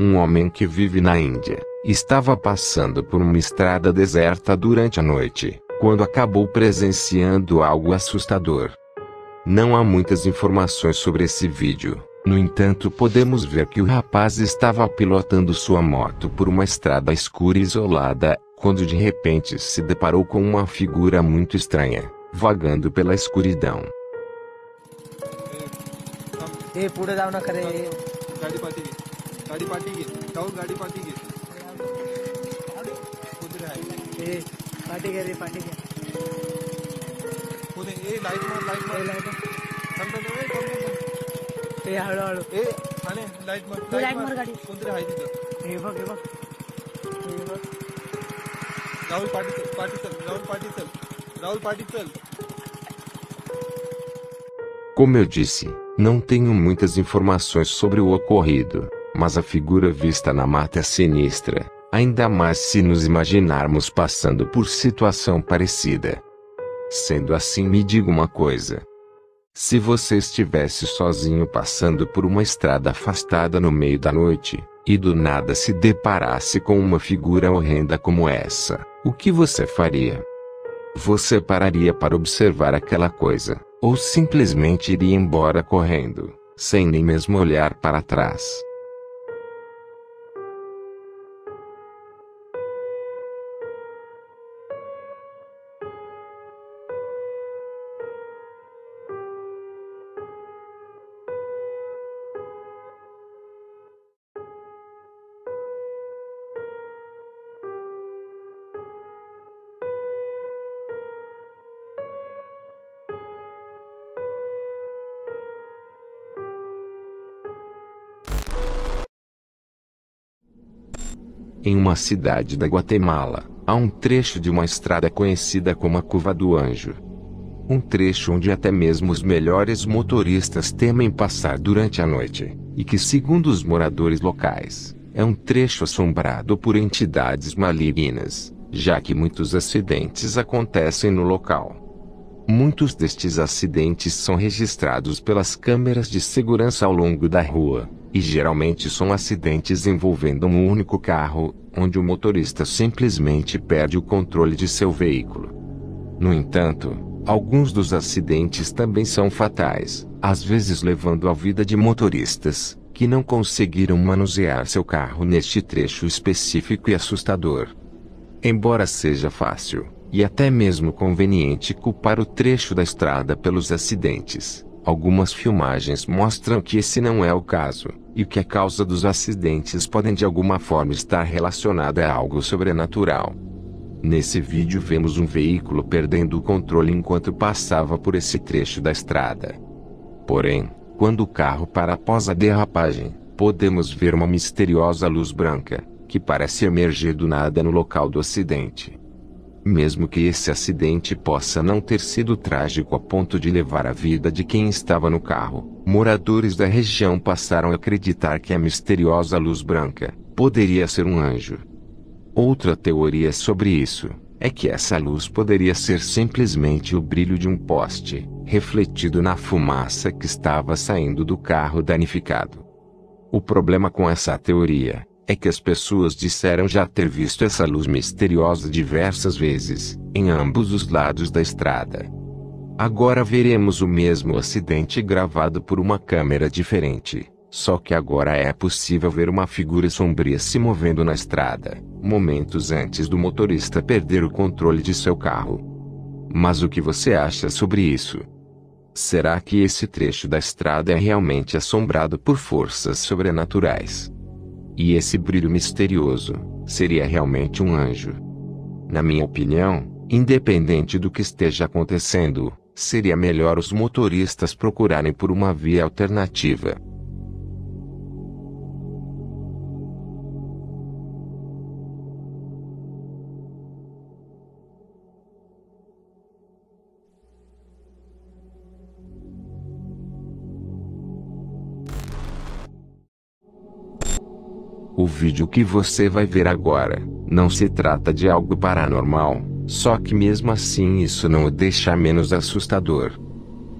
Um homem que vive na Índia estava passando por uma estrada deserta durante a noite, quando acabou presenciando algo assustador. Não há muitas informações sobre esse vídeo, no entanto, podemos ver que o rapaz estava pilotando sua moto por uma estrada escura e isolada, quando de repente se deparou com uma figura muito estranha, vagando pela escuridão. गाडी पाठी घे गाडी पाठी घे राहुल गाडी पाठी घे कुठे आहे हे पाठी घे रे पाठी घे कुठे ए लाईट मार लाईट मार हे light- थांब, थांब, थांब, ए, थांब, थांब, हे हळूहळू थांब. ए ठाणे लाईट मार तू लाईट light मार मार गाडी. कोणतरी आहे तिथं हे बघ हे बघ हे बघ राहुल पाठी चल पाठी चल राहुल पाठी चल राहुल पाठी चल Como eu disse, não tenho muitas informações sobre o ocorrido, mas a figura vista na mata é sinistra, ainda mais se nos imaginarmos passando por situação parecida. Sendo assim, me diga uma coisa. Se você estivesse sozinho passando por uma estrada afastada no meio da noite, e do nada se deparasse com uma figura horrenda como essa, o que você faria? Você pararia para observar aquela coisa, ou simplesmente iria embora correndo, sem nem mesmo olhar para trás. Em uma cidade da Guatemala, há um trecho de uma estrada conhecida como a Curva do Anjo. Um trecho onde até mesmo os melhores motoristas temem passar durante a noite, e que, segundo os moradores locais, é um trecho assombrado por entidades malignas, já que muitos acidentes acontecem no local. Muitos destes acidentes são registrados pelas câmeras de segurança ao longo da rua, e geralmente são acidentes envolvendo um único carro, onde o motorista simplesmente perde o controle de seu veículo. No entanto, alguns dos acidentes também são fatais, às vezes levando a vida de motoristas que não conseguiram manusear seu carro neste trecho específico e assustador. Embora seja fácil, e até mesmo conveniente culpar o trecho da estrada pelos acidentes, algumas filmagens mostram que esse não é o caso, e que a causa dos acidentes podem de alguma forma estar relacionada a algo sobrenatural. Nesse vídeo vemos um veículo perdendo o controle enquanto passava por esse trecho da estrada. Porém, quando o carro para após a derrapagem, podemos ver uma misteriosa luz branca, que parece emergir do nada no local do acidente. Mesmo que esse acidente possa não ter sido trágico a ponto de levar a vida de quem estava no carro, moradores da região passaram a acreditar que a misteriosa luz branca poderia ser um anjo. Outra teoria sobre isso é que essa luz poderia ser simplesmente o brilho de um poste, refletido na fumaça que estava saindo do carro danificado. O problema com essa teoria é que as pessoas disseram já ter visto essa luz misteriosa diversas vezes, em ambos os lados da estrada. Agora veremos o mesmo acidente gravado por uma câmera diferente, só que agora é possível ver uma figura sombria se movendo na estrada, momentos antes do motorista perder o controle de seu carro. Mas o que você acha sobre isso? Será que esse trecho da estrada é realmente assombrado por forças sobrenaturais? E esse brilho misterioso seria realmente um anjo? Na minha opinião, independente do que esteja acontecendo, seria melhor os motoristas procurarem por uma via alternativa. O vídeo que você vai ver agora não se trata de algo paranormal, só que mesmo assim isso não o deixa menos assustador.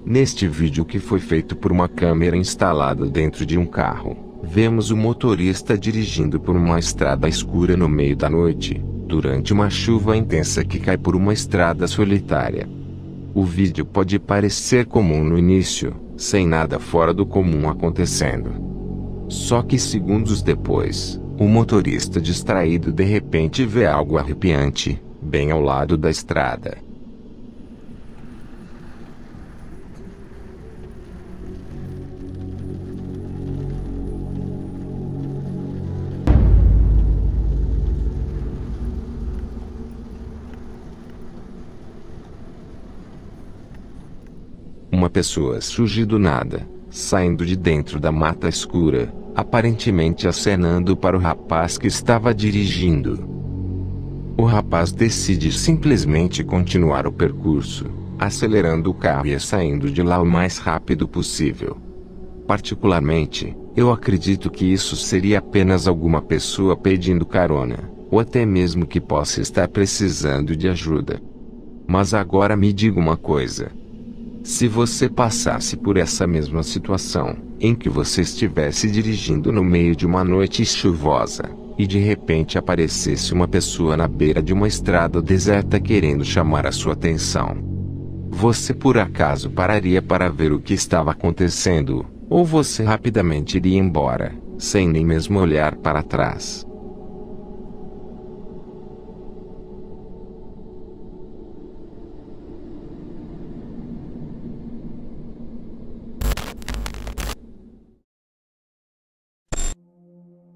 Neste vídeo que foi feito por uma câmera instalada dentro de um carro, Vemos o motorista dirigindo por uma estrada escura no meio da noite, durante uma chuva intensa que cai por uma estrada solitária. O vídeo pode parecer comum no início, sem nada fora do comum acontecendo. Só que segundos depois, o motorista distraído de repente vê algo arrepiante, bem ao lado da estrada. Uma pessoa surge do nada, saindo de dentro da mata escura, aparentemente acenando para o rapaz que estava dirigindo. O rapaz decide simplesmente continuar o percurso, acelerando o carro e saindo de lá o mais rápido possível. Particularmente, eu acredito que isso seria apenas alguma pessoa pedindo carona, ou até mesmo que possa estar precisando de ajuda. Mas agora me diga uma coisa: se você passasse por essa mesma situação, em que você estivesse dirigindo no meio de uma noite chuvosa, e de repente aparecesse uma pessoa na beira de uma estrada deserta querendo chamar a sua atenção, você por acaso pararia para ver o que estava acontecendo, ou você rapidamente iria embora, sem nem mesmo olhar para trás?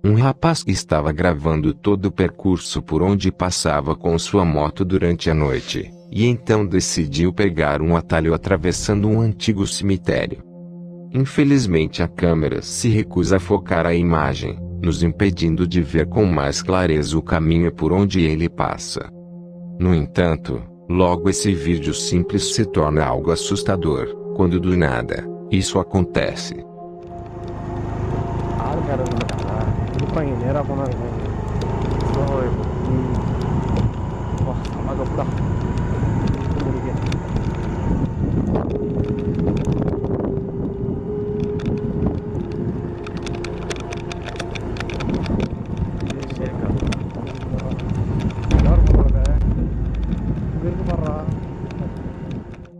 Um rapaz que estava gravando todo o percurso por onde passava com sua moto durante a noite, e então decidiu pegar um atalho atravessando um antigo cemitério. Infelizmente a câmera se recusa a focar a imagem, nos impedindo de ver com mais clareza o caminho por onde ele passa. No entanto, logo esse vídeo simples se torna algo assustador, quando do nada, isso acontece. Lupa era con algo. Soy. Wah, sama goblok. Kemudian.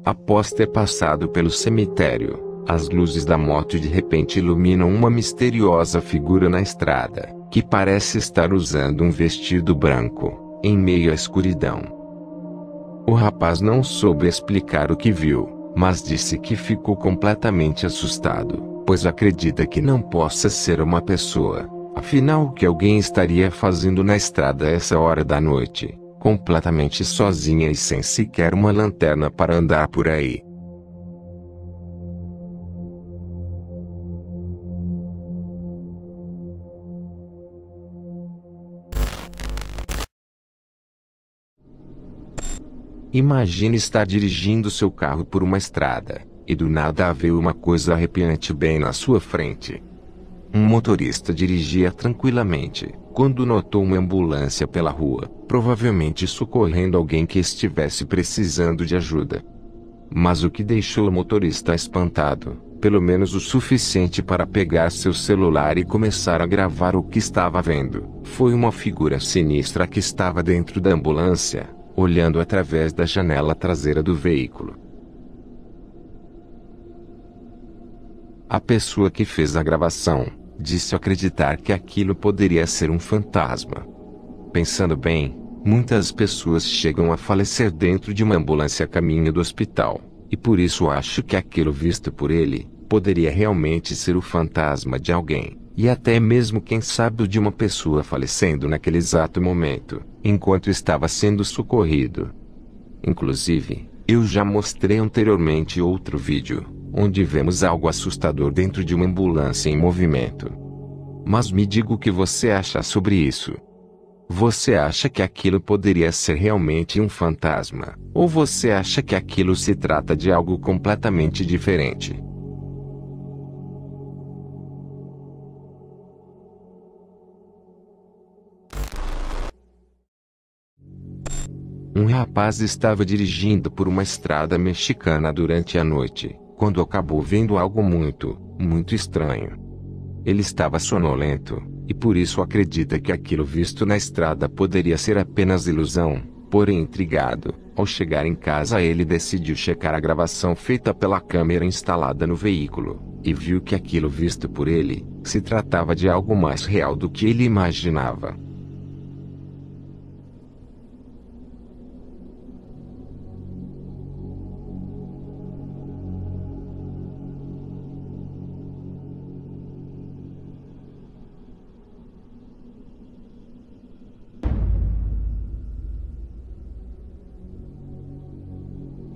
Após ter passado pelo cemitério, as luzes da moto de repente iluminam uma misteriosa figura na estrada, que parece estar usando um vestido branco, em meio à escuridão. O rapaz não soube explicar o que viu, mas disse que ficou completamente assustado, pois acredita que não possa ser uma pessoa, afinal o que alguém estaria fazendo na estrada a essa hora da noite, completamente sozinha e sem sequer uma lanterna para andar por aí. Imagine estar dirigindo seu carro por uma estrada, e do nada haver uma coisa arrepiante bem na sua frente. Um motorista dirigia tranquilamente, quando notou uma ambulância pela rua, provavelmente socorrendo alguém que estivesse precisando de ajuda. Mas o que deixou o motorista espantado, pelo menos o suficiente para pegar seu celular e começar a gravar o que estava vendo, foi uma figura sinistra que estava dentro da ambulância, olhando através da janela traseira do veículo. A pessoa que fez a gravação disse acreditar que aquilo poderia ser um fantasma. Pensando bem, muitas pessoas chegam a falecer dentro de uma ambulância a caminho do hospital, e por isso acho que aquilo visto por ele poderia realmente ser o fantasma de alguém, e até mesmo quem sabe o de uma pessoa falecendo naquele exato momento enquanto estava sendo socorrido. Inclusive, eu já mostrei anteriormente outro vídeo, onde vemos algo assustador dentro de uma ambulância em movimento. Mas me diga o que você acha sobre isso. Você acha que aquilo poderia ser realmente um fantasma? Ou você acha que aquilo se trata de algo completamente diferente? Um rapaz estava dirigindo por uma estrada mexicana durante a noite, quando acabou vendo algo muito, muito estranho. Ele estava sonolento, e por isso acredita que aquilo visto na estrada poderia ser apenas ilusão. Porém, intrigado, ao chegar em casa ele decidiu checar a gravação feita pela câmera instalada no veículo, e viu que aquilo visto por ele, se tratava de algo mais real do que ele imaginava.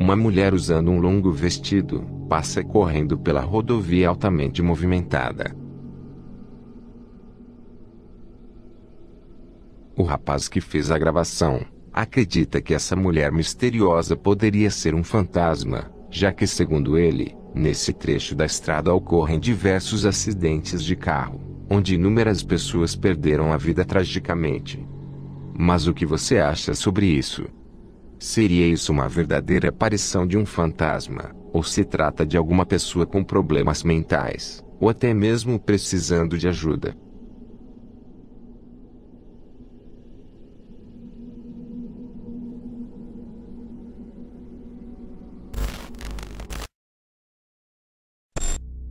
Uma mulher usando um longo vestido, passa correndo pela rodovia altamente movimentada. O rapaz que fez a gravação, acredita que essa mulher misteriosa poderia ser um fantasma, já que segundo ele, nesse trecho da estrada ocorrem diversos acidentes de carro, onde inúmeras pessoas perderam a vida tragicamente. Mas o que você acha sobre isso? Seria isso uma verdadeira aparição de um fantasma, ou se trata de alguma pessoa com problemas mentais, ou até mesmo precisando de ajuda?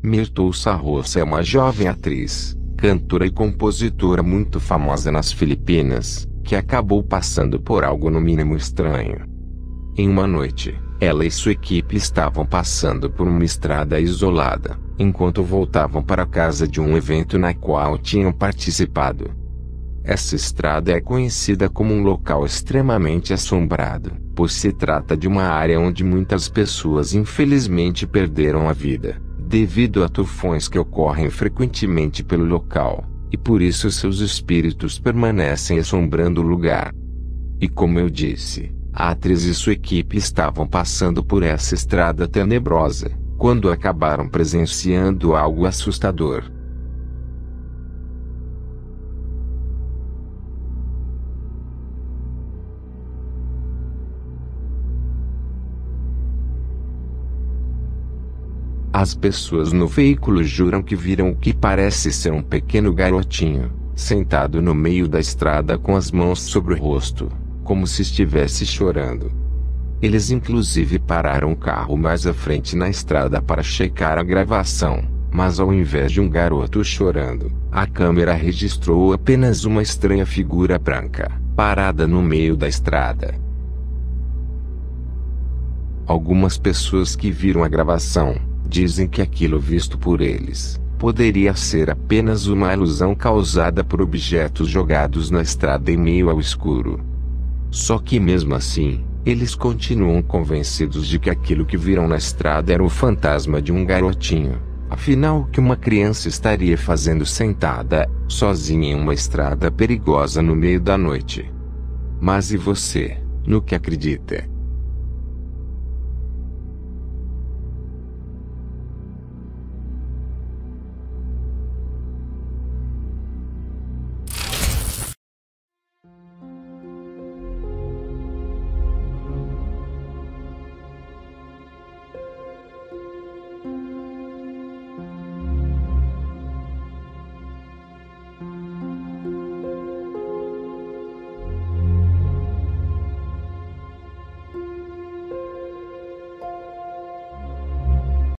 Mirtouça Roça é uma jovem atriz, cantora e compositora muito famosa nas Filipinas, que acabou passando por algo no mínimo estranho. Em uma noite, ela e sua equipe estavam passando por uma estrada isolada, enquanto voltavam para casa de um evento na qual tinham participado. Essa estrada é conhecida como um local extremamente assombrado, pois se trata de uma área onde muitas pessoas infelizmente perderam a vida, devido a tufões que ocorrem frequentemente pelo local e por isso seus espíritos permanecem assombrando o lugar. E como eu disse, a atriz e sua equipe estavam passando por essa estrada tenebrosa, quando acabaram presenciando algo assustador. As pessoas no veículo juram que viram o que parece ser um pequeno garotinho, sentado no meio da estrada com as mãos sobre o rosto, como se estivesse chorando. Eles inclusive pararam o carro mais à frente na estrada para checar a gravação, mas ao invés de um garoto chorando, a câmera registrou apenas uma estranha figura branca, parada no meio da estrada. Algumas pessoas que viram a gravação Dizem que aquilo visto por eles poderia ser apenas uma ilusão causada por objetos jogados na estrada em meio ao escuro. Só que mesmo assim, eles continuam convencidos de que aquilo que viram na estrada era o fantasma de um garotinho. Afinal, o que uma criança estaria fazendo sentada, sozinha em uma estrada perigosa no meio da noite? Mas e você, no que acredita?